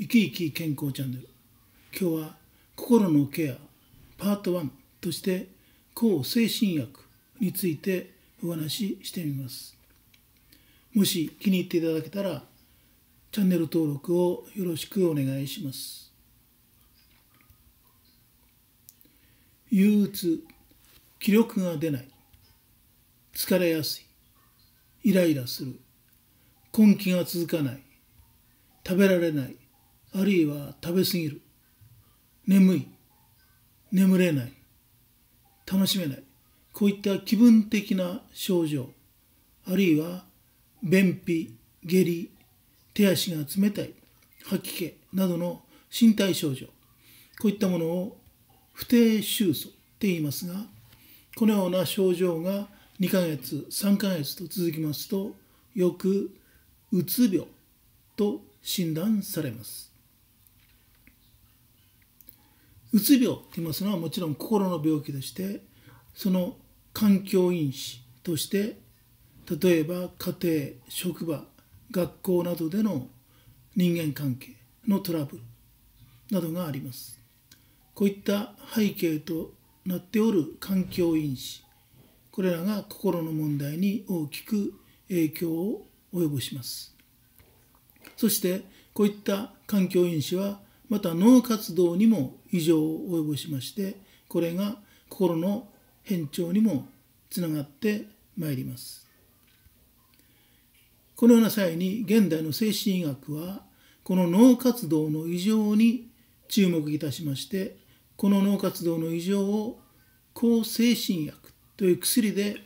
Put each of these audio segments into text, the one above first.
生き生き健康チャンネル。今日は心のケアパート1として抗精神薬についてお話ししてみます。もし気に入っていただけたらチャンネル登録をよろしくお願いします。憂鬱気力が出ない疲れやすいイライラする根気が続かない食べられないあるいは食べ過ぎる。眠い。眠れない。楽しめない。こういった気分的な症状。あるいは便秘下痢手足が冷たい吐き気などの身体症状。こういったものを不定収素って言いますがこのような症状が2ヶ月3ヶ月と続きますとよくうつ病と診断されます。うつ病と言いますのはもちろん心の病気でしてその環境因子として例えば家庭職場学校などでの人間関係のトラブルなどがあります。こういった背景となっておる環境因子これらが心の問題に大きく影響を及ぼします。そしてこういった環境因子はまた脳活動にも異常を及ぼしましてこれが心の変調にもつながってまいります。このような際に現代の精神医学はこの脳活動の異常に注目いたしましてこの脳活動の異常を抗精神薬という薬で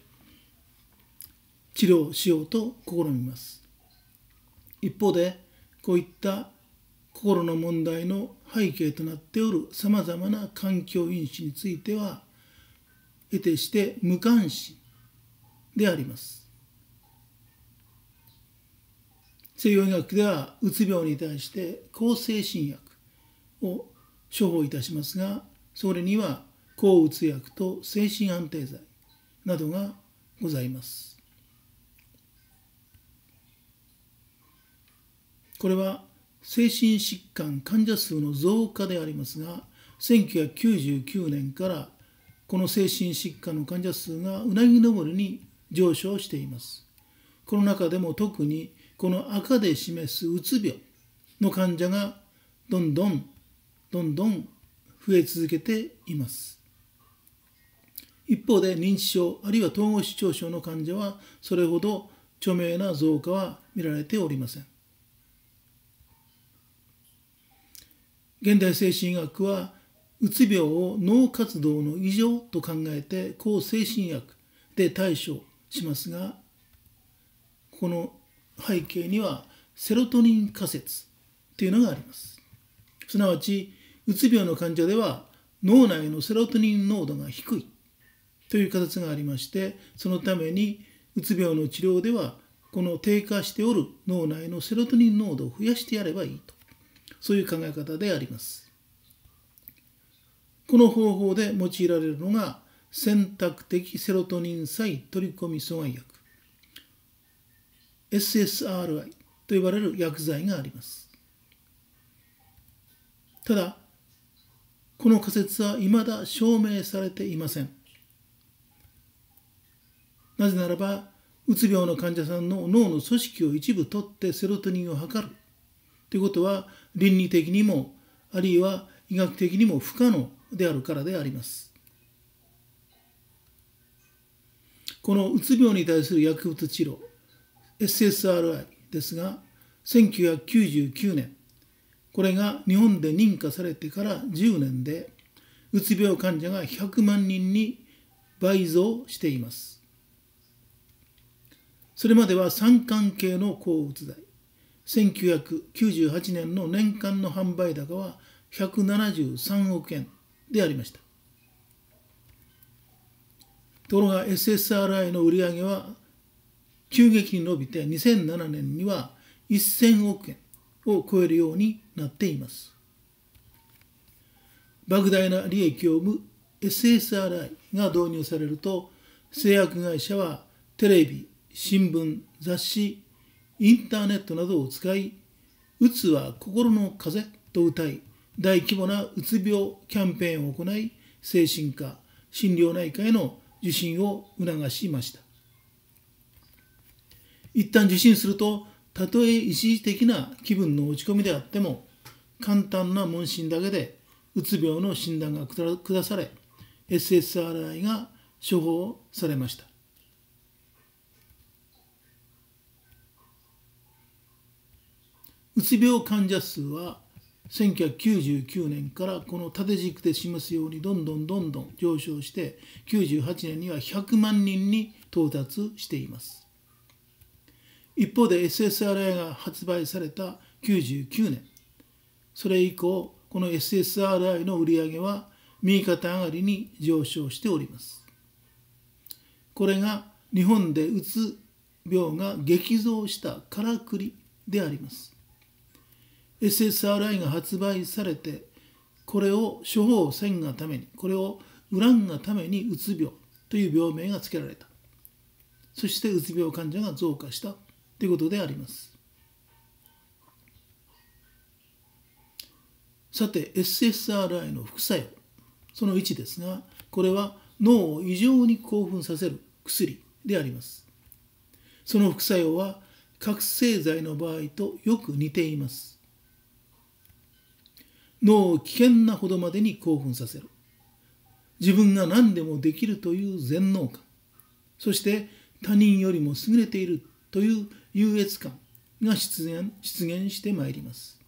治療しようと試みます。一方でこういった心の問題の背景となっておるさまざまな環境因子については得てして無関心であります。西洋医学ではうつ病に対して抗精神薬を処方いたしますがそれには抗うつ薬と精神安定剤などがございます。これは精神疾患患者数の増加でありますが1999年からこの精神疾患の患者数がうなぎ登りに上昇しています。この中でも特にこの赤で示すうつ病の患者がどんどんどんどん増え続けています。一方で認知症あるいは統合失調症の患者はそれほど著名な増加は見られておりません。現代精神医学はうつ病を脳活動の異常と考えて抗精神薬で対処しますがこの背景にはセロトニン仮説というのがあります。すなわちうつ病の患者では脳内のセロトニン濃度が低いという仮説がありましてそのためにうつ病の治療ではこの低下しておる脳内のセロトニン濃度を増やしてやればいいと。そういう考え方であります。この方法で用いられるのが選択的セロトニン再取り込み阻害薬 SSRI と呼ばれる薬剤があります。ただ、この仮説は未だ証明されていません。なぜならば、うつ病の患者さんの脳の組織を一部取ってセロトニンを測るということは倫理的にもあるいは医学的にも不可能であるからであります。このうつ病に対する薬物治療 SSRI ですが1999年これが日本で認可されてから10年でうつ病患者が100万人に倍増しています。それまでは三環系の抗うつ剤1998年の年間の販売高は173億円でありました。ところが SSRI の売り上げは急激に伸びて2007年には1000億円を超えるようになっています。莫大な利益を生む SSRI が導入されると製薬会社はテレビ新聞雑誌インターネットなどを使いうつは心の風と歌い大規模なうつ病キャンペーンを行い精神科心療内科への受診を促しました。一旦受診するとたとえ一時的な気分の落ち込みであっても簡単な問診だけでうつ病の診断が下され SSRI が処方されました。うつ病患者数は1999年からこの縦軸で示すようにどんどんどんどん上昇して98年には100万人に到達しています。一方で SSRI が発売された99年それ以降この SSRI の売り上げは右肩上がりに上昇しております。これが日本でうつ病が激増したからくりであります。SSRI が発売されてこれを処方せんがためにこれを恨んがためにうつ病という病名が付けられた。そしてうつ病患者が増加したということであります。さて SSRI の副作用その1ですがこれは脳を異常に興奮させる薬であります。その副作用は覚醒剤の場合とよく似ています。脳を危険なほどまでに興奮させる。自分が何でもできるという全能感。そして他人よりも優れているという優越感が出現出現してまいります。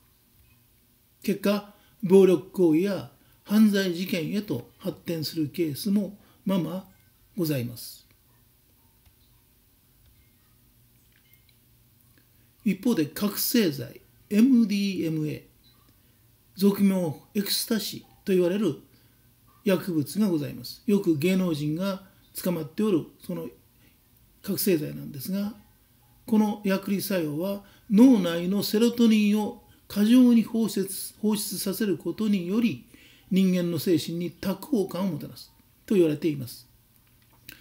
結果暴力行為や犯罪事件へと発展するケースもままございます。一方で覚醒剤 MDMA 俗名エクスタシーと言われる薬物がございます。よく芸能人が捕まっておるその覚醒剤なんですがこの薬理作用は脳内のセロトニンを過剰に放出放出させることにより人間の精神に多幸感をもたらすと言われています。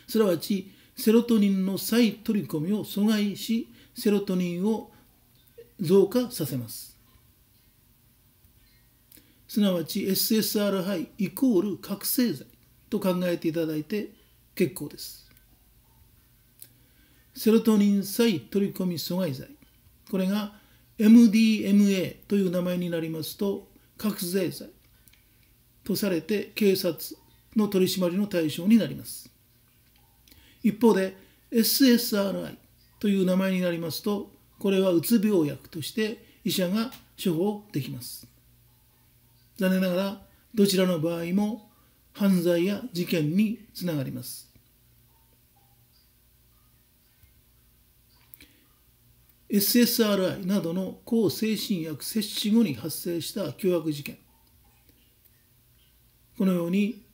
すなわちセロトニンの再取り込みを阻害しセロトニンを増加させます。すなわち SSRI イコール覚醒剤と考えていただいて結構です。セロトニン再取り込み阻害剤。これが MDMA という名前になりますと覚醒剤。とされて警察の取り締まりの対象になります。一方で SSRI という名前になりますとこれはうつ病薬として医者が処方できます。残念ながらどちらの場合も犯罪や事件につながります。SSRI などの抗精神薬摂取後に発生した凶悪事件。このように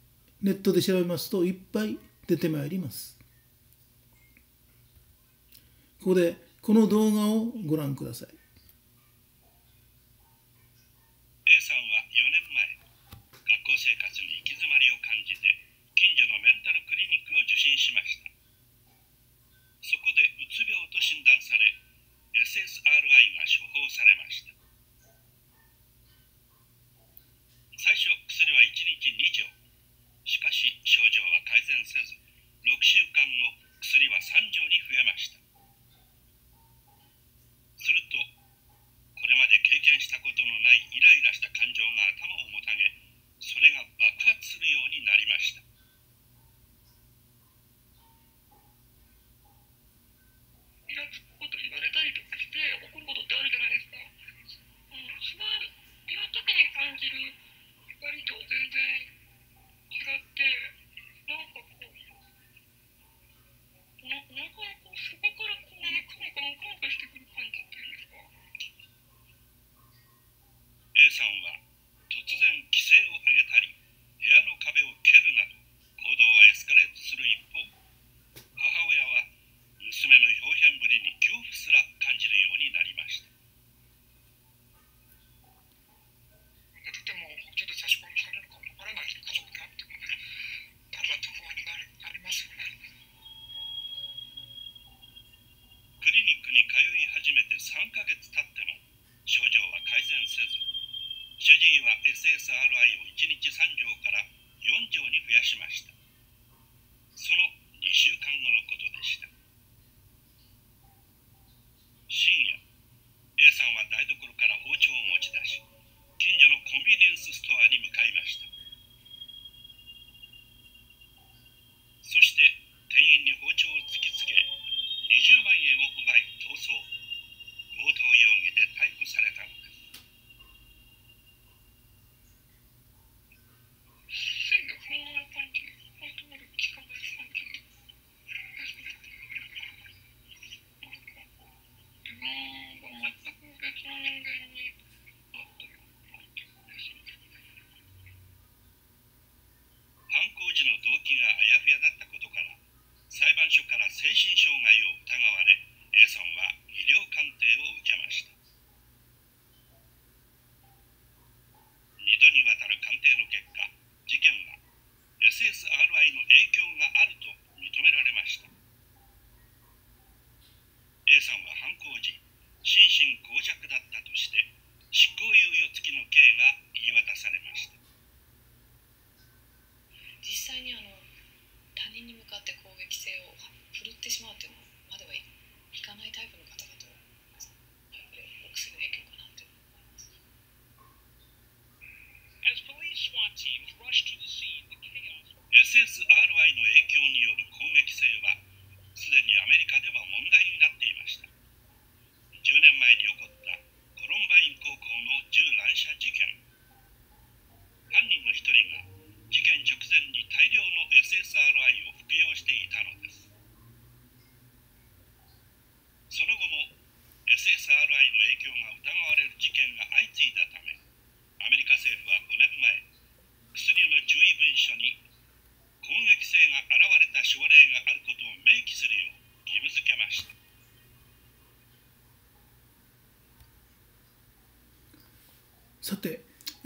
ネットで調べますといっぱい出てまいります。ここでこの動画をご覧ください。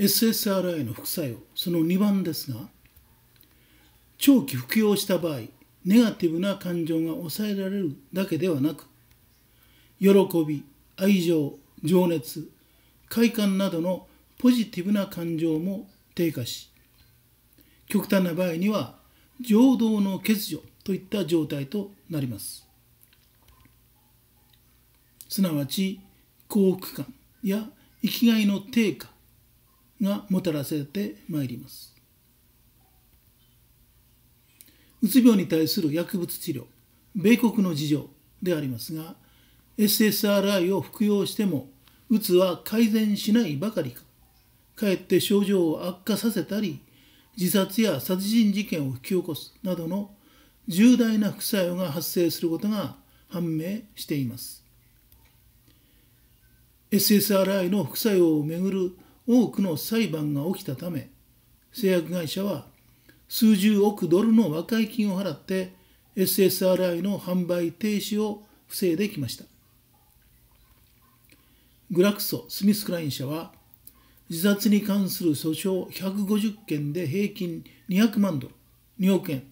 SSRI の副作用その2番ですが長期服用した場合ネガティブな感情が抑えられるだけではなく喜び愛情情熱快感などのポジティブな感情も低下し極端な場合には情動の欠如といった状態となります。すなわち幸福感や生きがいの低下がもたらせてまいります。うつ病に対する薬物治療米国の事情でありますが SSRI を服用してもうつは改善しないばかりかかえって症状を悪化させたり自殺や殺人事件を引き起こすなどの重大な副作用が発生することが判明しています。SSRI の副作用をめぐる多くの裁判が起きたため製薬会社は数十億ドルの和解金を払って SSRI の販売停止を防いできました。グラクソ・スミスクライン社は自殺に関する訴訟150件で平均200万ドル2億円。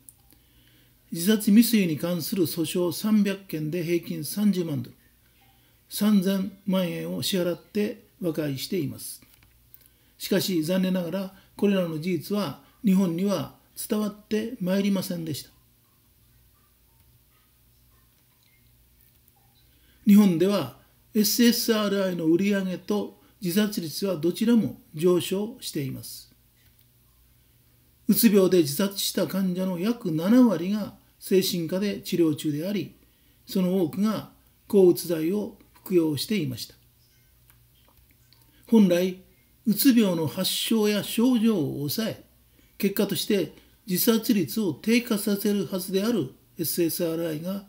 自殺未遂に関する訴訟300件で平均30万ドル。3000万円を支払って和解しています。しかし残念ながらこれらの事実は日本には伝わってまいりませんでした。日本では SSRI の売り上げと自殺率はどちらも上昇しています。うつ病で自殺した患者の約7割が精神科で治療中でありその多くが抗うつ剤を服用していました。本来うつ病の発症や症状を抑え結果として自殺率を低下させるはずである SSRI が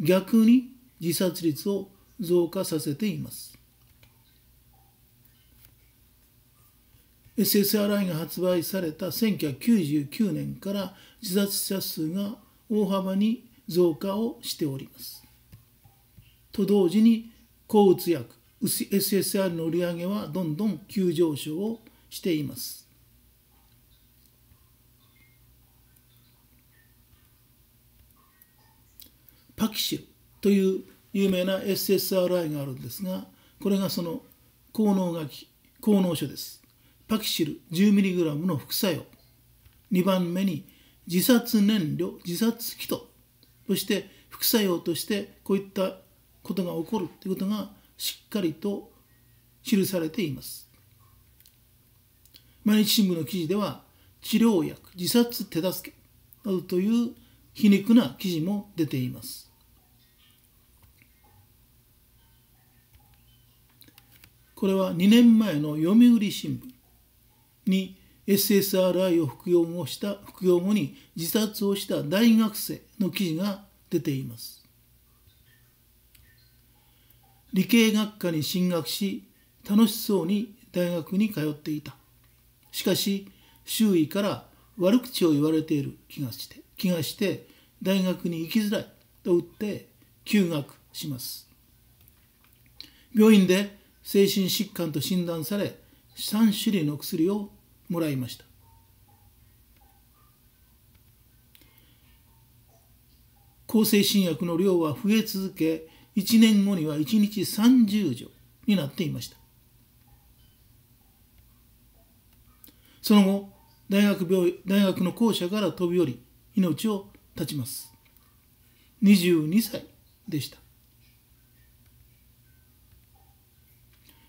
逆に自殺率を増加させています。SSRI が発売された1999年から自殺者数が大幅に増加をしております。と同時に抗うつ薬 SSR の売り上げはどんどん急上昇をしています。パキシルという有名な SSRI があるんですがこれがその効能書き効能書です。パキシル 10mg の副作用。2番目に自殺燃料自殺気とそして副作用としてこういったことが起こるということがしっかりと記されています。毎日新聞の記事では治療薬自殺手助けなどという皮肉な記事も出ています。これは2年前の読売新聞に SSRI を服用後した服用後に自殺をした大学生の記事が出ています。理系学科に進学し楽しそうに大学に通っていた。しかし周囲から悪口を言われている気がして気がして大学に行きづらいと言って休学します。病院で精神疾患と診断され3種類の薬をもらいました。抗精神薬の量は増え続け1年後には1日30錠になっていました。その後大学病大学の校舎から飛び降り命を絶ちます。22歳でした。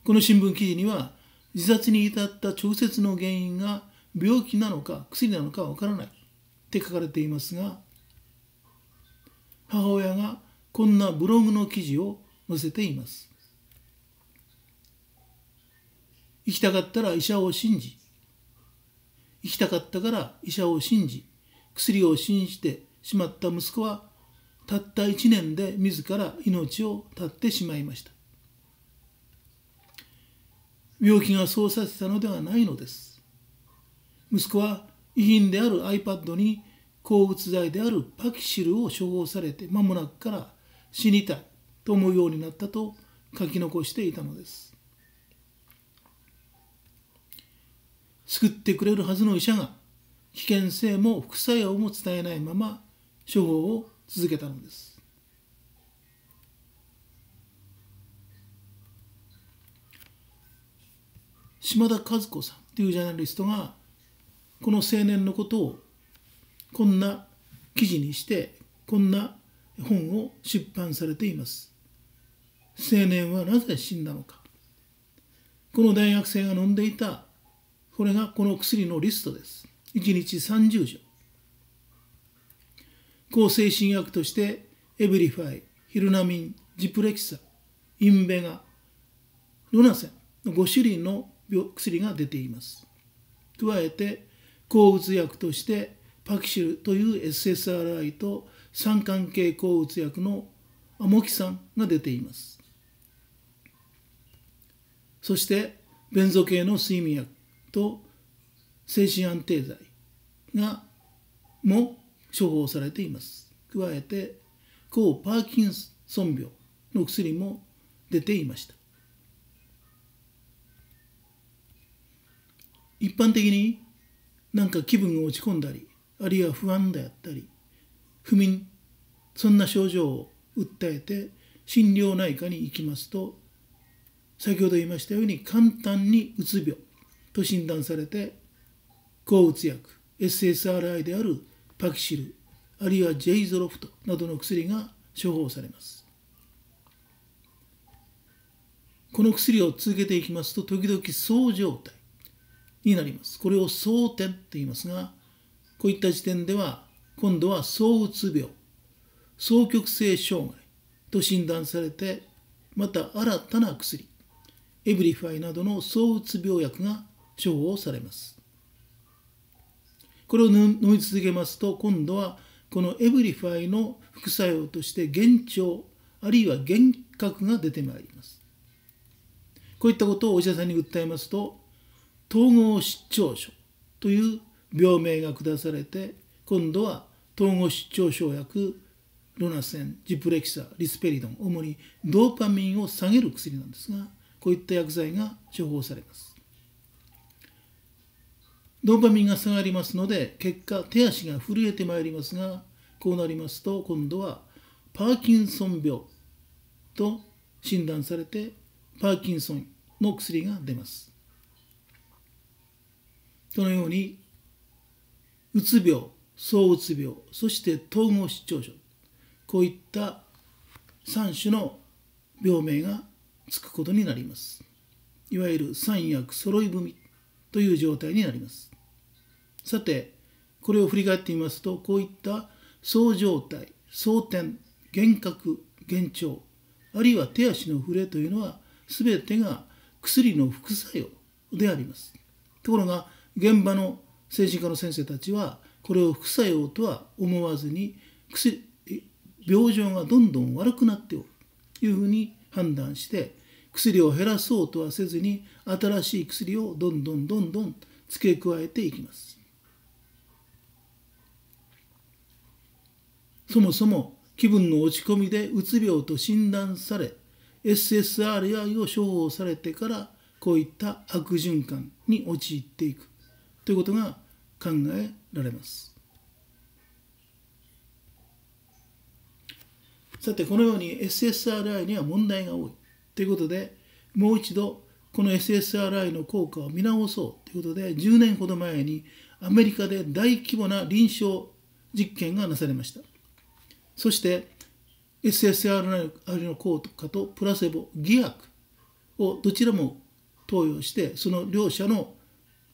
この新聞記事には自殺に至った直接の原因が病気なのか薬なのかわからないって書かれていますが母親がこんなブログの記事を載せています。生きたかったら医者を信じ生きたかったから医者を信じ薬を信じてしまった息子はたった1年で自ら命を絶ってしまいました。病気がそうさせたのではないのです。息子は遺品である iPad に抗うつ剤であるパキシルを処方されて間もなくから死にたいと思うようになったと書き残していたのです。救ってくれるはずの医者が危険性も副作用も伝えないまま処方を続けたのです。島田和子さんというジャーナリストがこの青年のことをこんな記事にしてこんな本を出版されています。青年はなぜ死んだのか。この大学生が飲んでいた。これがこの薬のリストです。1日30錠抗精神薬としてエブリファイヒルナミンジプレキサインベガルナセンの5種類の薬が出ています。加えて抗うつ薬としてパキシルという SSRI と三関係抗うつ薬のアモキ酸が出ています。そしてベンゾ系の睡眠薬と精神安定剤がも処方されています。加えて抗パーキンソン病の薬も出ていました。一般的になんか気分が落ち込んだりあるいは不安であったり不眠。そんな症状を訴えて心療内科に行きますと先ほど言いましたように簡単にうつ病と診断されて抗うつ薬 SSRI であるパキシルあるいはジェイゾロフトなどの薬が処方されます。この薬を続けていきますと時々そう状態になります。これを躁転と言いますがこういった時点では今度は躁うつ病双極性障害と診断されてまた新たな薬エビリファイなどの躁うつ病薬が処方されます。これを飲み続けますと今度はこのエビリファイの副作用として幻聴あるいは幻覚が出てまいります。こういったことをお医者さんに訴えますと統合失調症という病名が下されて今度は統合失調症薬ロナセンジプレキサリスペリドン主にドーパミンを下げる薬なんですがこういった薬剤が処方されます。ドーパミンが下がりますので結果手足が震えてまいりますがこうなりますと今度はパーキンソン病と診断されてパーキンソンの薬が出ます。そのようにうつ病躁うつ病そして統合失調症。こういった3種の病名がつくことになります。いわゆる三役揃い踏みという状態になります。さてこれを振り返ってみますとこういった躁状態蒼天幻覚幻聴あるいは手足の触れというのは全てが薬の副作用であります。ところが現場の精神科の先生たちはこれを副作用とは思わずに薬病状がどんどん悪くなっておるというふうに判断して薬を減らそうとはせずに新しい薬をどんどんどんどん付け加えていきます。そもそも気分の落ち込みでうつ病と診断され SSRI を処方されてからこういった悪循環に陥っていくということが考えられます。さてこのように SSRI には問題が多いということでもう一度この SSRI の効果を見直そうということで10年ほど前にアメリカで大規模な臨床実験がなされました。そして SSRI の効果とプラセボ偽薬をどちらも投与してその両者の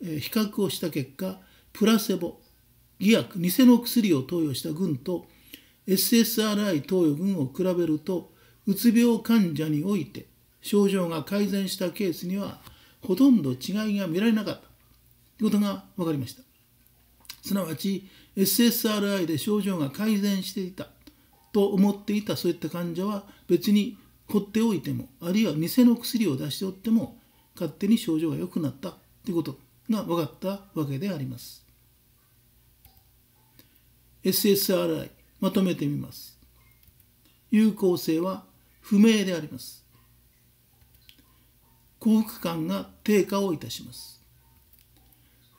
比較をした結果プラセボ偽薬偽の薬を投与した群と SSRI 投与群を比べるとうつ病患者において症状が改善したケースにはほとんど違いが見られなかった。ということが分かりました。すなわち SSRI で症状が改善していたと思っていたそういった患者は別に放っておいてもあるいは偽の薬を出しておっても勝手に症状が良くなったということが分かったわけであります。SSRI まとめてみます。有効性は不明であります。幸福感が低下をいたします。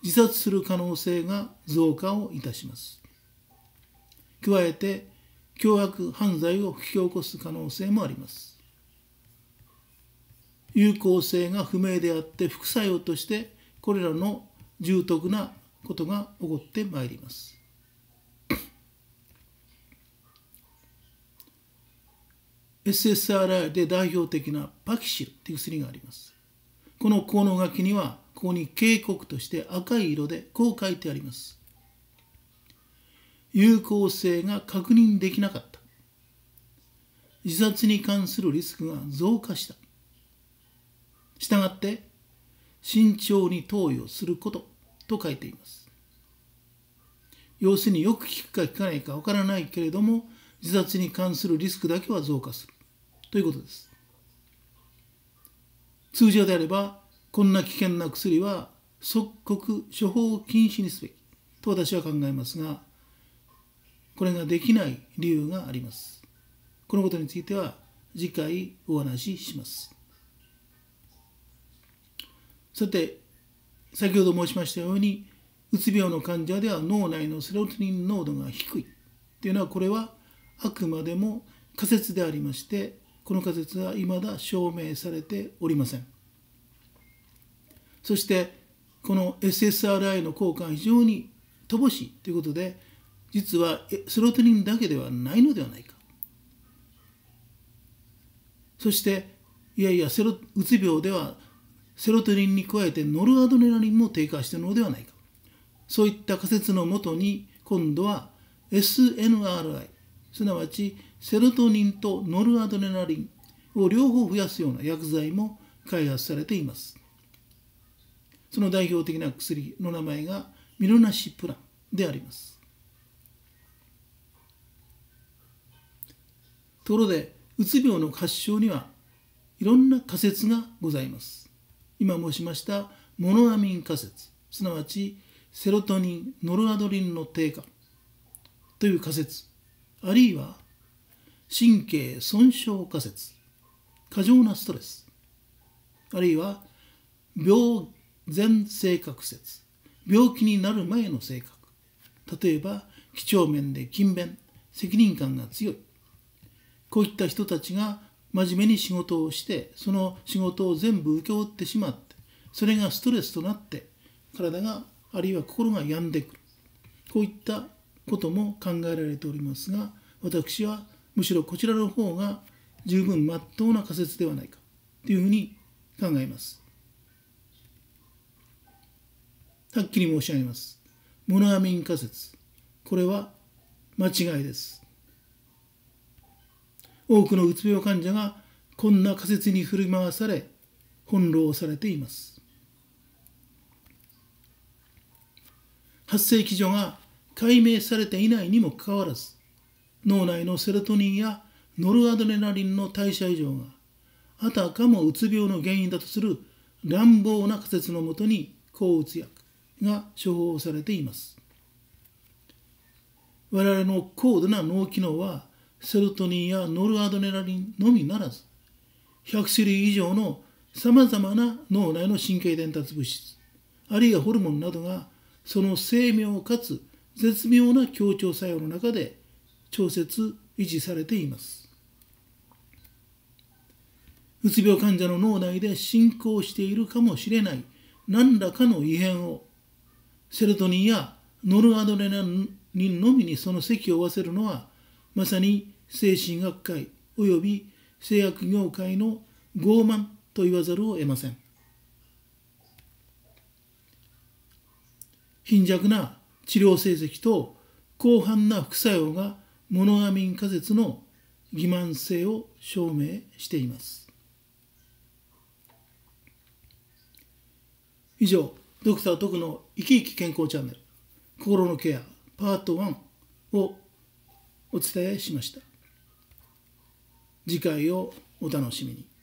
自殺する可能性が増加をいたします。加えて凶悪犯罪を引き起こす可能性もあります。有効性が不明であって副作用としてこれらの重篤なことが起こってまいります。SSRI で代表的なパキシルという薬があります。この効能書きにはここに警告として赤い色でこう書いてあります。有効性が確認できなかった。自殺に関するリスクが増加した。したがって慎重に投与することと書いています。要するによく効くか効かないかわからないけれども自殺に関するリスクだけは増加する。ということです。通常であればこんな危険な薬は即刻処方禁止にすべきと私は考えますがこれができない理由があります。このことについては次回お話しします。さて先ほど申しましたようにうつ病の患者では脳内のセロトニン濃度が低い。というのはこれはあくまでも仮説でありましてこの仮説は未だ証明されておりません。そしてこの SSRI の効果が非常に乏しいということで実はセロトニンだけではないのではないか。そしていやいやセロうつ病ではセロトニンに加えてノルアドレナリンも低下しているのではないか。そういった仮説のもとに今度は SNRI すなわちセロトニンとノルアドレナリンを両方増やすような薬剤も開発されています。その代表的な薬の名前がミロナシプランであります。ところでうつ病の発症にはいろんな仮説がございます。今申しましたモノアミン仮説すなわちセロトニンノルアドリンの低下という仮説あるいは神経損傷仮説。過剰なストレス。あるいは病前性格説。病気になる前の性格。例えば几帳面で勤勉。責任感が強い。こういった人たちが真面目に仕事をしてその仕事を全部請け負ってしまってそれがストレスとなって体があるいは心が病んでくる。こういったことも考えられておりますが私はむしろこちらの方が十分まっとうな仮説ではないかというふうに考えます。はっきり申し上げます。モノアミン仮説。これは間違いです。多くのうつ病患者がこんな仮説に振り回され翻弄されています。発生基準が解明されていないにもかかわらず脳内のセロトニンやノルアドレナリンの代謝異常があたかもうつ病の原因だとする乱暴な仮説のもとに抗うつ薬が処方されています。我々の高度な脳機能はセロトニンやノルアドレナリンのみならず100種類以上のさまざまな脳内の神経伝達物質あるいはホルモンなどがその精妙かつ絶妙な協調作用の中で調節維持されています。うつ病患者の脳内で進行しているかもしれない。何らかの異変をセロトニンやノルアドレナリンのみにその席を負わせるのはまさに精神学会及び製薬業界の傲慢と言わざるを得ません。貧弱な治療成績と広範な副作用がモノアミン仮説の欺瞞性を証明しています。以上ドクター徳の生き生き健康チャンネル心のケアパート1をお伝えしました。次回をお楽しみに。